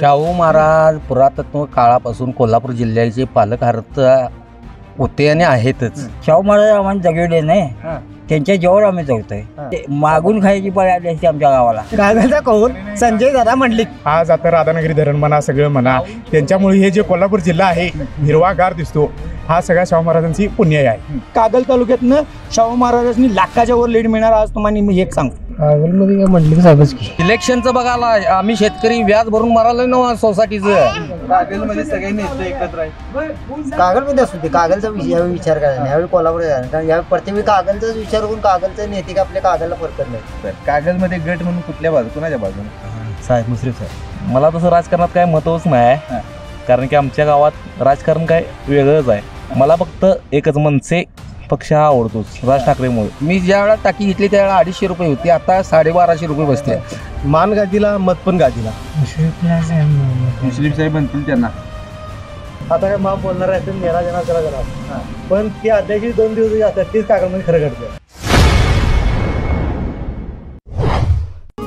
शाहू महाराज पुरातत्व काळापासून कोल्हापूर जिल्ह्याचे पालकहार्थ होते आणि आहेतच. शाहू महाराज आम्हाला जगवले नाही त्यांच्या जेवळ आम्ही जगतोय ते मागून खायची पळी आली असते आमच्या गावाला. कागलचा कौल संजय दादा मंडलिक आज आता राधानगरी धरण म्हणा सगळं म्हणा. त्यांच्यामुळे हे जे कोल्हापूर जिल्हा आहे हिरवागार दिसतो. हा सगळ्या शाहू महाराजांची पुण्य आहे. कागल तालुक्यातनं शाहू महाराजांनी लाखाच्या वर लीड मिळणार आज तुम्हाला मी एक सांगतो. काय साहेबच की इलेक्शनचं बघायला आम्ही शेतकरी व्याज भरून मारायला ना सोसायटीचं. कागलमध्ये असू दे कागलचा विषय यावेळी विचार करायचा नाही यावेळी कोल्हापूर जाणार कारण यावेळी प्रत्येक वेळी कागलचाच विचार करून कागलचे नेते का आपल्या कागलला फरकत नाही कागलमध्ये गट म्हणून कुठल्या बाजू कुणाच्या बाजूने? साहेब मुश्रीफ साहेब. मला तसं राजकारणात काय महत्वच नाही. कारण की आमच्या गावात राजकारण काय वेगळंच आहे. मला फक्त एकच मनसे पक्ष हा आवडतोच. राज ठाकरेमुळे. मी ज्या वेळा टाकी घेतली त्यावेळेला अडीचशे रुपये होती. आता साडेबाराशे रुपये बसते मान गादीला मत पण गादीला. मुस्लिम साहेब बनतील त्यांना. आता काय माफ बोलणार आहे तर नेरा देणार त्याला करा पण ती अध्याची दोन दिवस असतात तीच कागलमध्ये खरं घडतं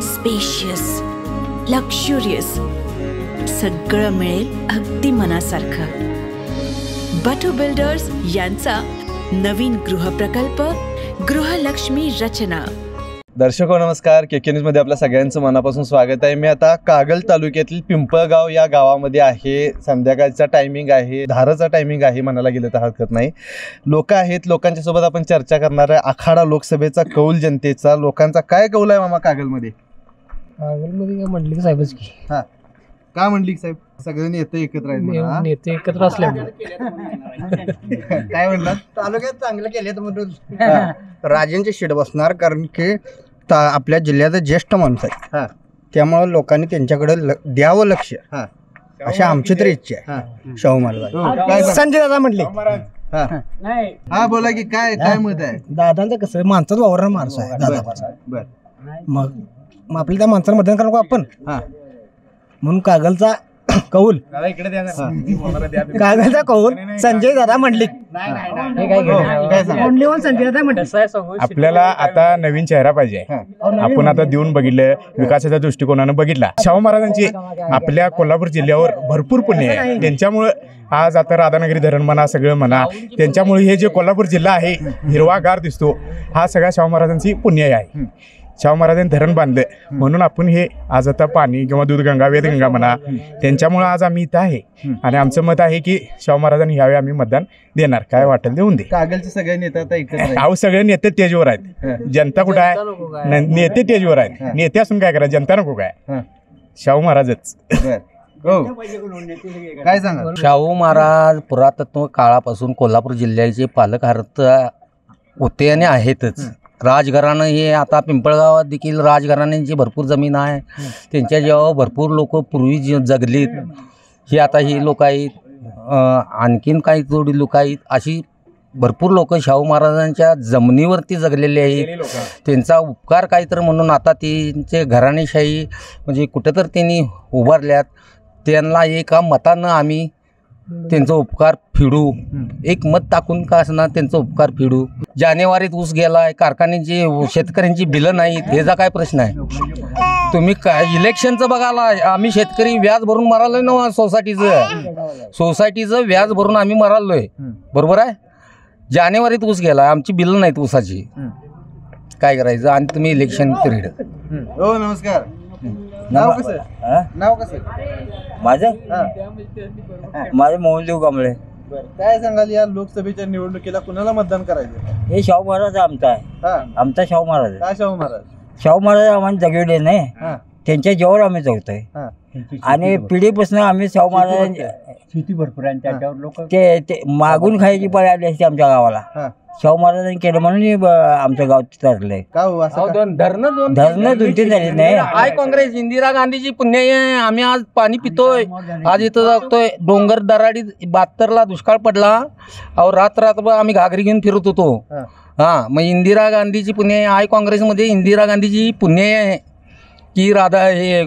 स्पेशियस लक्झुरियस सगळं मिळेल अगदी मनासारखं. बटू बिल्डर्स यांचा नवीन गृहप्रकल्प गृहलक्ष्मी रचना. दर्शक हो, नमस्कार. के के न्यूजमध्ये आपल्या सगळ्यांचं मनापासून स्वागत आहे. मी आता कागल तालुक्यातील पिंपळगाव या गावामध्ये आहे. संध्याकाळचा टायमिंग आहे. धाराचा टायमिंग आहे म्हणायला गेलं तर हरकत नाही. लोक आहेत. लोकांच्या सोबत आपण चर्चा करणार आहे. आखाडा लोकसभेचा कौल जनतेचा. लोकांचा काय कौल आहे मामा कागलमध्ये? कागलमध्ये काय मंडलिक साहेबच की. का म्हणली साहेब? सगळ्यांनी येतं एकत्र आहेत म्हणा. नेते एकत्र असल्यामुळे काय म्हणणार तालुक्यात चांगलं केले म्हणून राजांचे शेड बसणार कारण की ता- आपल्या जिल्ह्याचा ज्येष्ठ माणूस हा. आहे त्यामुळे लोकांनी त्यांच्याकडे ल- द्यावं लक्ष. हा. अशी आमची तरी इच्छा हा. आहे शाहू महाराज. हो, काय सांग- संजय दादा म्हटले हा. बोला की काय काय मत आहे? दादांचं कसं माणसाचं वावर माणूस आहे दादा बर. मग मग आपल्या त्या माणसाला मतदान करू का आपण? हा. म्हणून कागलचा कौल. कागलचा कौल. संजय दादा मंडलिक काय सांगा? ओनली वन संजय दादा मंडलिक आपल्याला आता नवीन चेहरा पाहिजे. आपण आता देऊन बघितलं विकासाच्या दृष्टिकोनानं बघितला. शाहू महाराजांची आपल्या कोल्हापूर जिल्ह्यावर भरपूर पुण्य आहे. त्यांच्यामुळं आज आता राधानगरी धरण म्हणा सगळं म्हणा त्यांच्यामुळे हे जे कोल्हापूर जिल्हा आहे हिरवागार दिसतो. हा सगळ्या शाहू महाराजांची पुण्य आहे. शाहू महाराजांनी धरण बांधलं म्हणून आपण हे आज आता पाणी किंवा दूधगंगा वेदगंगा म्हणा त्यांच्यामुळं आज आम्ही इथं आहे. आणि आमचं मत आहे की शाहू महाराजांनी यावेळी आम्ही मतदान देणार. काय वाटेल देऊन दे. कागलचे सगळे नेते आता. अहो सगळे नेते तेजवर आहेत. जनता कुठं आहे? नेते तेजवर आहेत. नेते असून काय करा जनता नको काय? हा. शाहू महाराजच. काय सांगा शाहू महाराज पुरातत्व काळापासून कोल्हापूर जिल्ह्याचे पालकहार्थ होते आणि आहेतच राजघराणं हे आता पिंपळगावात देखील राजघराण्यांची भरपूर जमीन आहे. त्यांच्या जेव्हा भरपूर लोक पूर्वी जी जगलीत ही आता ही लोक आहेत. आणखीन काही थोडी लोक आहेत. अशी भरपूर लोक शाहू महाराजांच्या जमिनीवरती जगलेले आहेत. त्यांचा उपकार काहीतरी म्हणून आता त्यांचे घराणेशाही म्हणजे कुठं तर त्यांनी उभारल्यात. त्यांना एका मतानं आम्ही त्यांचा उपकार फिडू. एक मत टाकून का असणार त्यांचा उपकार फिडू. जानेवारीत ऊस गेलाय कारखान्याची शेतकऱ्यांची बिलं नाहीत ह्याचा काय प्रश्न आहे? तुम्ही काय इलेक्शनचं बघायला आम्ही शेतकरी व्याज भरून मरालोय ना सोसायटीचं? सोसायटीचं व्याज भरून आम्ही मरालोय. बरोबर आहे? जानेवारीत ऊस गेला आमची बिलं नाहीत ऊसाची. काय करायचं? आणि तुम्ही इलेक्शन पिरियड. हो नमस्कार. नाव कसं? नाव कसं? माझं? हा. माझं मोहनदेव कांबळे बर. काय सांगाल या लोकसभेच्या निवडणुकीला कुणाला मतदान करायचं? हे शाहू महाराज आमचा आहे. हा. आमचा शाहू महाराज आहे. काय शाहू महाराज? शाहू महाराज आम्हाला जगवले नाही. हा. त्यांच्या जेवळ आम्ही जगतोय. हा. आणि पिढीपासून आम्ही शाहू महाराजांच्या शेती भरपूर आहे त्याच्यावर लोक ते ते मागून खायची पळी आली असते आमच्या गावाला. हा. शाहू महाराजांनी केलं म्हणून हे ब- आमचं गाव तरलंय. का हो? असं का? धरणं दोन धरणं दोन तीन झाले नाही. आय काँग्रेस इंदिरा गांधीची पुण्य आहे आम्ही आज पाणी पितोय. आज इथं जातोय. डोंगर दराडी बहात्तरला दुष्काळ पडला. अहो रात रात्रभर आम्ही घागरी घेऊन फिरत होतो. हा. हा मग इंदिरा गांधीची पुण्य आहे आय काँग्रेसमध्ये इंदिरा गांधीची पुण्य आहे की राधा हे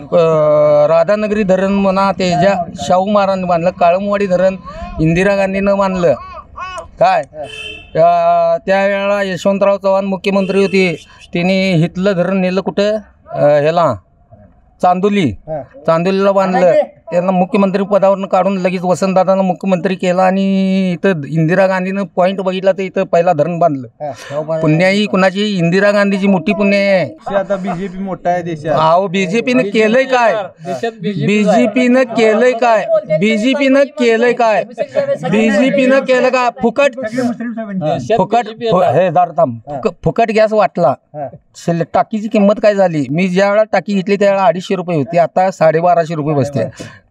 राधानगरी धरण म्हणा ते ज्या शाहू महाराजांनी बांधलं काळमवाडी धरण इंदिरा गांधीनं बांधलं काय? त्या- त्यावेळेला यशवंतराव चव्हाण मुख्यमंत्री होते. त्यांनी हितलं धरण नेलं कुठं? ह्याला चांदोली. चांदोलीला बांधलं. त्यांना मुख्यमंत्री पदावरून काढून लगेच वसंतदादांना मुख्यमंत्री केला आणि इथं इंदिरा गांधीनं पॉईंट बघितला तर इथं पहिला धरण बांधलं. पुण्याही कुणाची? इंदिरा गांधीची मोठी पुण्य आहे. आता बीजेपी मोठा आहे देशात. अहो बीजेपीनं केलंय काय? बीजेपीनं केलंय काय? बीजेपीनं केलंय काय? बीजेपीनं केलं काय? फुकट? फुकट फु- हे दार थांब. फुक- फुकट गॅस वाटला. टाकीची किंमत काय झाली? मी ज्या वेळा टाकी घेतली त्यावेळेला अडीचशे रुपये होती. आता साडेबाराशे रुपये बसते.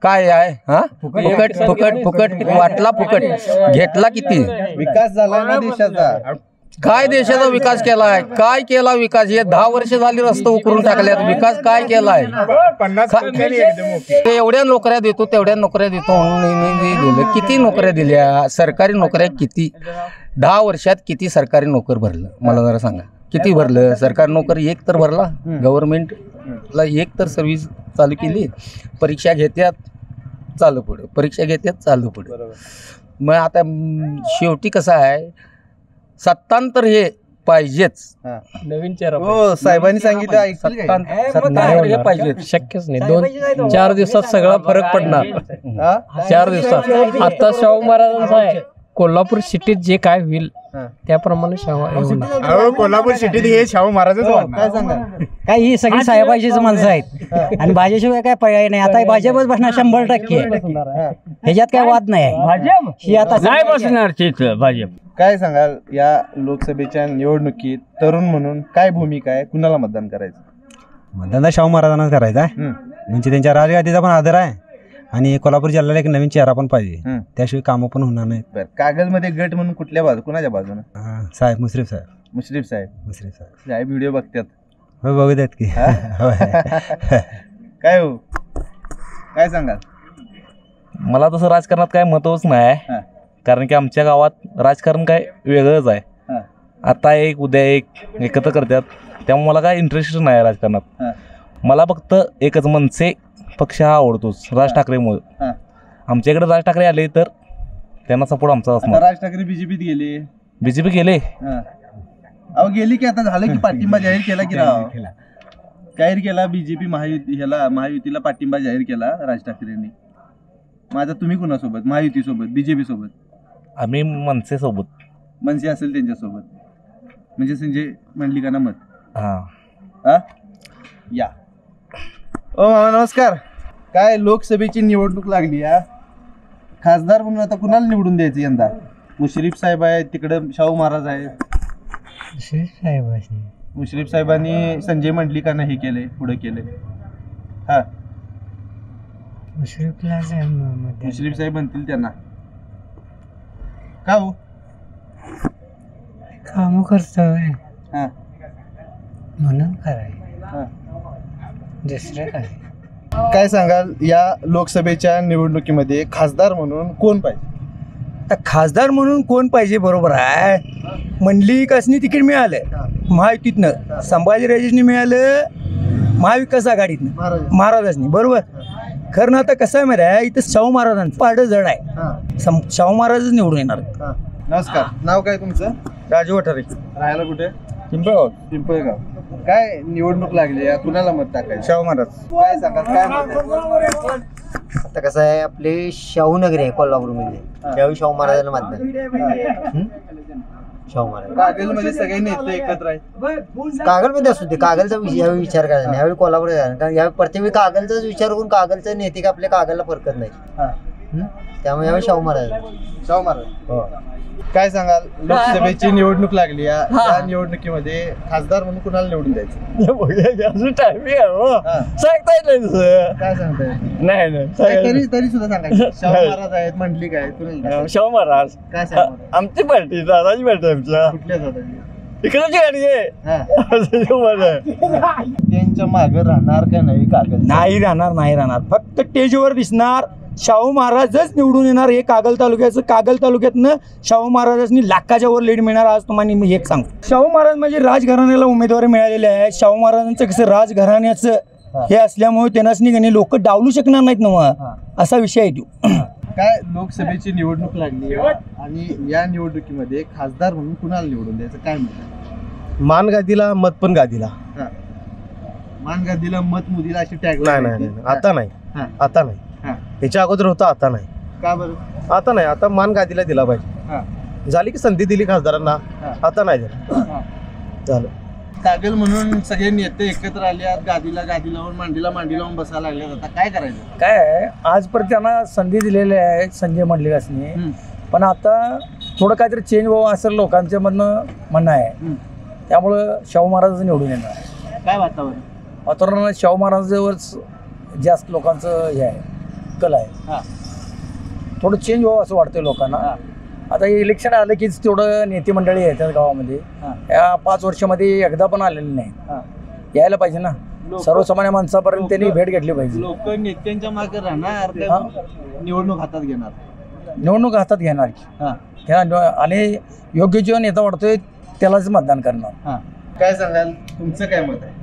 काय आहे हा? फुकट फुकट फुकट वाटला फुकट. घेतला किती? विकास झाला ना देशाचा. काय देशाचा विकास केलाय? काय केला विकास? हे दहा वर्ष झाली रस्ते उकरून टाकल्यात. विकास काय केलाय? एवढ्या नोकऱ्या देतो तेवढ्या नोकऱ्या देतो. दिलं. किती नोकऱ्या दिल्या? सरकारी नोकऱ्या किती? दहा वर्षात किती सरकारी नोकर भरलं? मला जरा सांगा. किती भरलं? सरकारी नोकरी एक तर भरला. गव्हर्नमेंटला एक तर सर्व्हिस चालू केली. परीक्षा घेत्यात. चालू पुढे. परीक्षा घेत्यात चालू पुढे. मग आता शेवटी कसं आहे सत्तांतर हे पाहिजेच. नवीन चेहरा हो साहेबांनी सांगितलं ऐकलं हे पाहिजेच. शक्यच नाही. दोन चार दिवसात सगळा फरक पडणार? चार दिवसात. आता शाहू महाराजांचं आहे. कोल्हापूर सिटीत जे काय होईल हा. त्याप्रमाणे शाहू हे होणार. अहो कोल्हापूर सिटीत हे शाहू महाराजच वाढणार. काय सांगा काय ही सगळी साहेबाचीच माणसं आहेत. आणि भाजपशिवाय काय पर्याय नाही. आता भाजपच बसणार शंभर टक्के. ह्याच्यात काय वाद नाही. ही आता नाही बसणार तिथं भाजप. काय सांगाल या लोकसभेच्या निवडणुकीत तरुण म्हणून काय भूमिका आहे? कुणाला मतदान करायचं? मतदान शाहू महाराजांनाच करायचा आहे. हम्म. म्हणजे त्यांच्या राजगादीचा पण आदर आहे. आणि कोल्हापूर जिल्ह्याला एक नवीन चेहरा पण पाहिजे. त्याशिवाय कामं पण होणार नाहीत. बर कागलमध्ये गट म्हणून कुठल्या बाजू कुणाच्या बाजूनं? हा, साहेब मुश्रीफ साहेब. मुश्रीफ साहेब. मुश्रीफ साहेब. साहेब व्हिडिओ बघतात हो बघू देत की. हा? होय. काय हो? काय सांगाल? मला तसं राजकारणात काय महत्वच नाही. हा. आहे कारण की आमच्या गावात राजकारण काय वेगळंच हा. आहे आता एक उद्या एक एकत्र करतात. त्यामुळे मला काय इंटरेस्ट नाही आहे हा. राजकारणात मला फक्त एकच मनसे पक्ष हा आवडतोच. राज ठाकरेमुळे. आमच्या इकडे राज ठाकरे आले तर त्यांना सपोर्ट आमचा असणार. राज ठाकरे बीजेपीत गेले. बीजेपी गेले. अहो गेली की आता झालं की पाठिंबा जाहीर केला की राव? जाहीर केला. बीजेपी महायुती ह्याला महायुतीला पाठिंबा जाहीर केला राज ठाकरेंनी. माझा तुम्ही कुणासोबत? महायुती सोबत बीजेपी सोबत? आम्ही मनसे सोबत. मनसे असेल त्यांच्यासोबत. म्हणजे संजय मंडलिक का ना मत. हां. हा? या. ओ मामा नमस्कार. काय लोकसभेची निवडणूक लागली या खासदार म्हणून आता कुणाला निवडून द्यायचं यंदा? मुश्रीफ साहेब आहेत तिकडं शाहू महाराज आहेत. मुश्रीफ साहेबांनी संजय मंडलिकांना हे केलंय पुढे केलंय हा. मुश्रीफ साहेब म्हणतील त्यांना. का हो? काम करतोय. हा. म्हणून कराय हा. दुसरं काय? काय सांगाल या लोकसभेच्या निवडणुकीमध्ये खासदार म्हणून कोण पाहिजे? आता खासदार म्हणून कोण पाहिजे बरोबर आहे? मंडलिकासनी तिकीट मिळालं. महायुतीतनं. संभाजीराजेंनी मिळालं महाविकास आघाडीतनं. महाराजांनी. बरोबर? खरं ना आता कसं आहे माहिती आहे? इथं शाहू महाराजांचं पारडं जड आहे. सम शाहू महाराजच निवडून येणार नमस्कार. नाव काय तुमचं? राजू वठारे. राहायला कुठे? पिंपळगाव. पिंपळगाव. काय निवडणूक लागली आहे कुणाला मत टाकायचं? शाहू महाराज. काय सांगाल? काय मत आहे? आता कसं आहे आपले शाहू नगरी आहे कोल्हापूरमध्ये. त्यावेळी शाहू महाराजांना हं? शाहू महाराज. कागलमध्ये सगळे नेते एकत्र आहेत. कागलमध्ये असू ते कागलचा विषय यावेळी विचार करायचा नाही. यावेळी कोल्हापूर कारण यावेळी प्रत्येक वेळी कागलचाच विचार करून कागलचे नेते का आपल्या कागलला फरकत नाही हा. हं? त्यामुळे यावेळी शाहू महाराज. शाहू महाराज. काय सांगाल? लोकसभेची निवडणूक लागली या निवडणुकीमध्ये खासदार म्हणून कुणाला निवडून द्यायचं? अजून टायमिंग आहे हो. हा. सांगता येत नाही तसं काय सांगताय नाही? नाही काय तरी तरी सुद्धा सांगायचं. शाहू महाराज आहेत आहेत कुणाला टाकायचं? शाहू महाराज. काय सांगणार आमची पार्टी दादाची पार्टी आमच्या. कुठल्या जाताची इकडची गाडी आहे. हा. शाहू महाराज. त्यांच्या मागे राहणार का नाही कागल नाही राहणार नाही राहणार. फक्त स्टेजवर दिसणार. शाहू महाराजच निवडून येणार हे कागल तालुक्याचं कागल तालुक्यातनं शाहू महाराजांनी लाखाच्या वर लीड मिळणार आज तुम्हाला मी एक सांगतो. शाहू महाराज म्हणजे राजघराण्याला उमेदवारी मिळालेली आहे. शाहू महाराजांचं कसं राजघराण्याचं हे. असल्यामुळे त्यांनाच लोक डावलू शकणार नाहीत ना असा विषय आहे तो. काय लोकसभेची निवडणूक लागली आणि या निवडणुकीमध्ये खासदार म्हणून कुणाला निवडून द्यायचं? काय म्हणतात? मान गादीला मत पण गादीला. मान गादीला मत मुदीला अशी टॅग नाही आता नाही. आता नाही. हा. याच्या अगोदर होतं आता नाही. का बरं? आता नाही आता मान गादीला दिला पाहिजे. झाली की संधी दिली खासदारांना? आता नाही दिला झालं. कागल म्हणून सगळे नेते एकत्र आले आहेत गादीला गादी लावून मांडीला मांडी लावून बसायला लागले आता काय करायचं? काय आहे आजपर्यंत त्यांना संधी दिलेली आहे संजय मंडलिकासनी. पण आता थोडं काहीतरी चेंज व्हावं असं लोकांच्या मधनं म्हणणं आहे. त्यामुळं शाहू महाराज निवडून येणार. काय वातावरण? वातावरणात शाहू महाराजावरच जास्त लोकांचं हे आहे. कल आहे. थोडं चेंज व्हावं असं वाटतंय लोकांना. आता इलेक्शन आलं कीच तेवढं नेते मंडळी येतात गावामध्ये. या पाच वर्षामध्ये एकदा पण आलेले नाही यायला पाहिजे ना. सर्वसामान्य माणसापर्यंत त्यांनी भेट घेतली पाहिजे. लोक नेत्यांच्या मागे राहणार निवडणूक हातात घेणार. निवडणूक हातात घेणार. आणि योग्य जो नेता वाटतोय त्यालाच मतदान करणार. काय सांगाल? तुमचं काय मत आहे?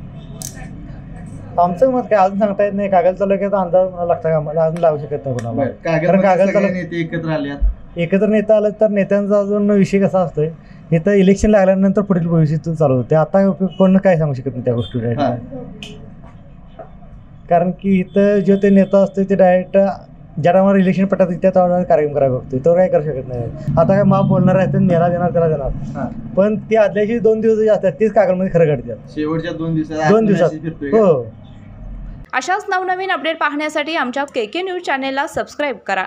आमचं मत काय अजून सांगता येत नाही. कागल तालुक्याचा अंदाज मला लागता का? मला अजून लागू शकत नाही कोणाला. कारण सगळे तालुक्यात नेते एकत्र आले एकत्र नेता आलं तर नेत्यांचा अजून विषय कसा असतोय? नेता इलेक्शन लागल्यानंतर पुढील भविष्यातून चालू होते. आता कोण काय सांगू शकत नाही त्या गोष्टी कारण की इथं जो ते नेता असतो ते डायरेक्ट ज्या टायमाला इलेक्शन पटत त्या टायमाला कार्यक्रम करायला बघतोय. तो काय करू शकत नाही. आता काय माप बोलणार आहे तर नेला देणार त्याला देणार. पण ते आदल्याशी दोन दिवस जे असतात तेच कागलमध्ये खरं घडतात. शेवटच्या दोन दिवसात दोन दिवसात? हो. अशाच नवनवीन अपडेट पाहण्यासाठी आमच्या के के न्यूज चॅनेलला सबस्क्राईब करा.